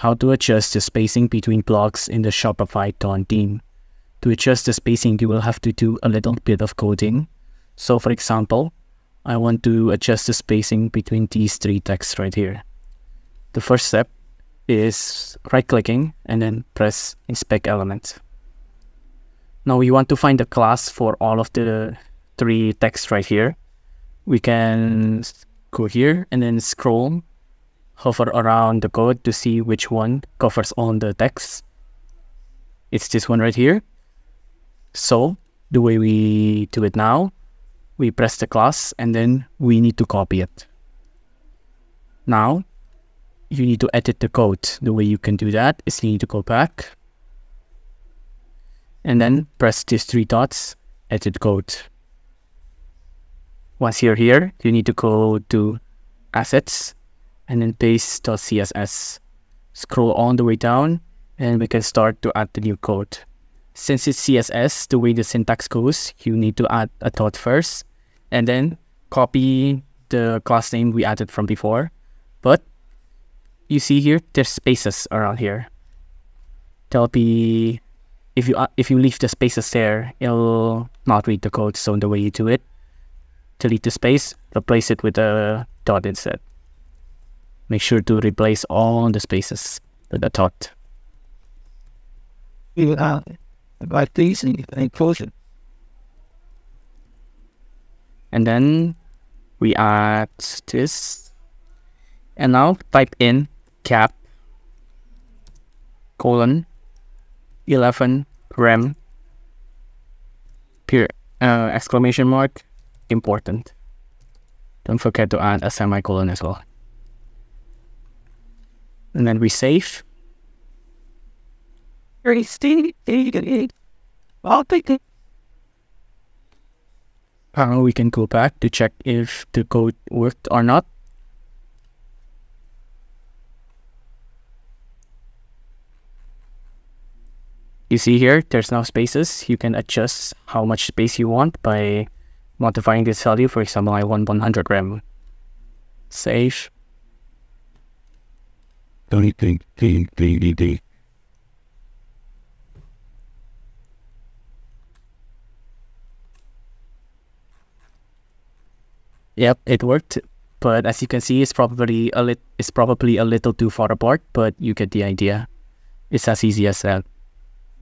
how to adjust the spacing between blocks in the Shopify Dawn theme. To adjust the spacing, you will have to do a little bit of coding. So for example, I want to adjust the spacing between these three texts right here. The first step is right clicking and then press inspect element. Now we want to find the class for all of the three texts right here. We can go here and then scroll, hover around the code to see which one covers all the texts. It's this one right here. So the way we do it now, we press the class and then we need to copy it. Now you need to edit the code. The way you can do that is you need to go back and then press these three dots, edit code. Once you're here, you need to go to assets and then base.css. Scroll all the way down and we can start to add the new code. Since it's CSS, the way the syntax goes, you need to add a dot first and then copy the class name we added from before. But you see here, there's spaces around here. There'll be, if you, if you leave the spaces there, it'll not read the code. So in the way you do it, delete the space, replace it with a dot instead. Make sure to replace all the spaces with a dot. You uh, about these close. And then we add this. And now type in gap colon 11 rem period uh, exclamation mark important. Don't forget to add a semicolon as well. And then we save. Very steady, I'll take it. Uh, we can go back to check if the code worked or not. You see here, there's now spaces. You can adjust how much space you want by modifying this value. For example, I want 100 rem. Save. Anything, D. Yep, it worked. But as you can see, it's probably a lit it's probably a little too far apart, but you get the idea. It's as easy as that.